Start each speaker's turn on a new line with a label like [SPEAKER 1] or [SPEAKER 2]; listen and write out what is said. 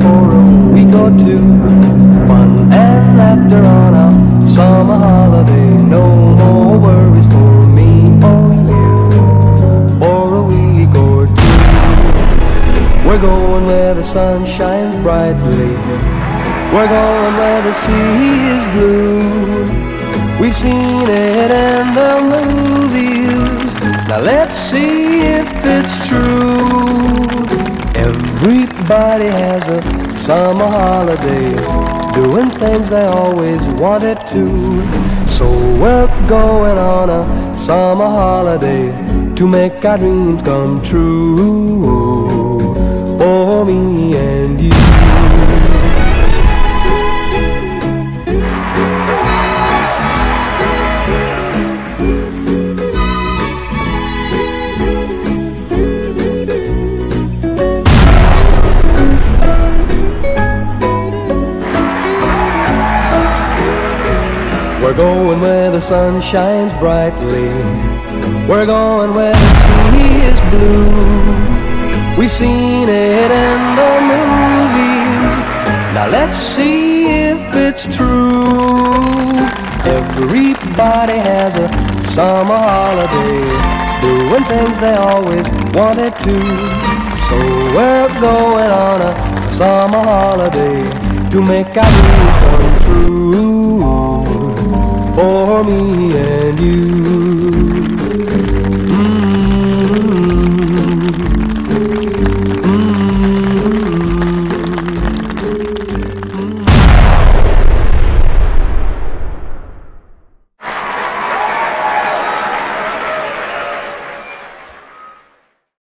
[SPEAKER 1] for a week or two. Fun and laughter on a summer holiday. No more worries for me or you. For a week or two. We're going where the sun shines brightly. We're going where the sea is blue. We've seen it in the movies. Now let's see if it's true. Everybody has a summer holiday, doing things they always wanted to. So we're going on a summer holiday to make our dreams come true. For me We're going where the sun shines brightly. We're going where the sea is blue. We've seen it in the movies. Now let's see if it's true. Everybody has a summer holiday, doing things they always wanted to. So we're going on a summer holiday to make our dreams come true me and you.